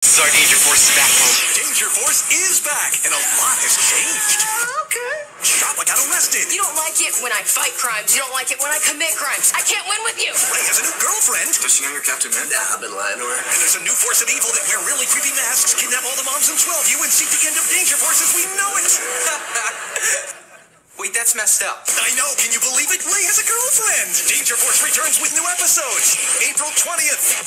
This is our Danger Force is back home. Danger Force is back, and a lot has changed. Okay. i got arrested. You don't like it when I fight crimes. You don't like it when I commit crimes. I can't win with you. Ray has a new girlfriend. Does she know you're Captain Man? Nah, I've been lying to her. And there's a new force of evil that wear really creepy masks, kidnap all the moms in Swellview, and seek the end of Danger Force as we know it. Wait, that's messed up. I know, can you believe it? Ray has a girlfriend. Danger Force returns with new episodes. April 20th.